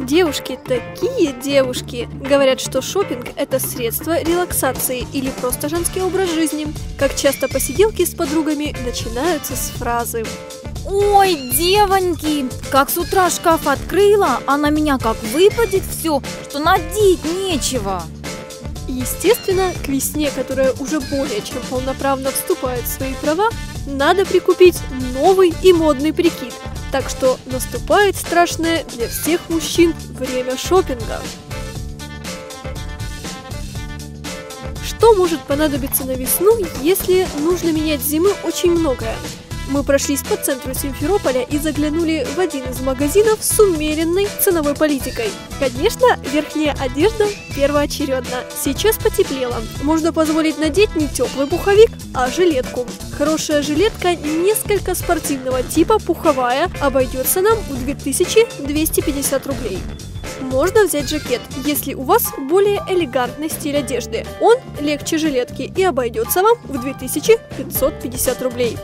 Девушки, такие девушки, говорят, что шопинг это средство релаксации или просто женский образ жизни. Как часто посиделки с подругами начинаются с фразы Ой, девоньки, как с утра шкаф открыла, а на меня как выпадет все, что надеть нечего. Естественно, к весне, которая уже более чем полноправно вступает в свои права, надо прикупить новый и модный прикид. Так что наступает страшное для всех мужчин время шопинга. Что может понадобиться на весну, если нужно менять зимы очень многое? Мы прошлись по центру Симферополя и заглянули в один из магазинов с умеренной ценовой политикой. Конечно, верхняя одежда первоочередно. Сейчас потеплело. Можно позволить надеть не теплый пуховик, а жилетку. Хорошая жилетка несколько спортивного типа пуховая обойдется нам в 2250 рублей. Можно взять жакет, если у вас более элегантный стиль одежды. Он легче жилетки и обойдется вам в 2550 рублей.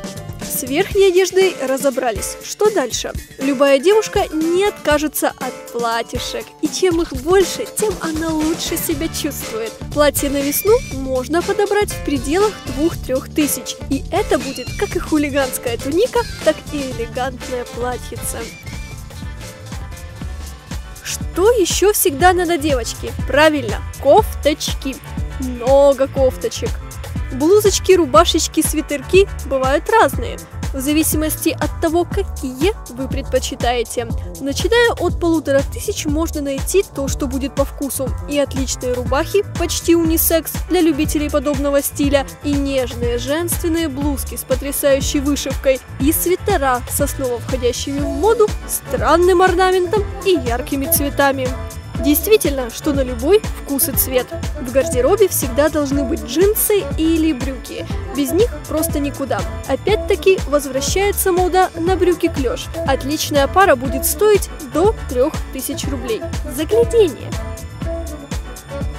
С верхней одеждой разобрались. Что дальше? Любая девушка не откажется от платьишек. И чем их больше, тем она лучше себя чувствует. Платье на весну можно подобрать в пределах 2-3 тысяч. И это будет как и хулиганская туника, так и элегантное платьице. Что еще всегда надо девочке? Правильно, кофточки. Много кофточек. Блузочки, рубашечки, свитерки бывают разные, в зависимости от того, какие вы предпочитаете. Начиная от полутора тысяч можно найти то, что будет по вкусу. И отличные рубахи, почти унисекс для любителей подобного стиля, и нежные женственные блузки с потрясающей вышивкой, и свитера со снова входящими в моду, странным орнаментом и яркими цветами. Действительно, что на любой вкус и цвет. В гардеробе всегда должны быть джинсы или брюки. Без них просто никуда. Опять-таки возвращается мода на брюки клеш. Отличная пара будет стоить до 3000 рублей. Заглядение!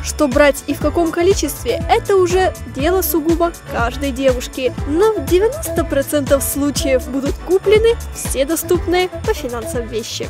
Что брать и в каком количестве, это уже дело сугубо каждой девушки. Но в 90% случаев будут куплены все доступные по финансам вещи.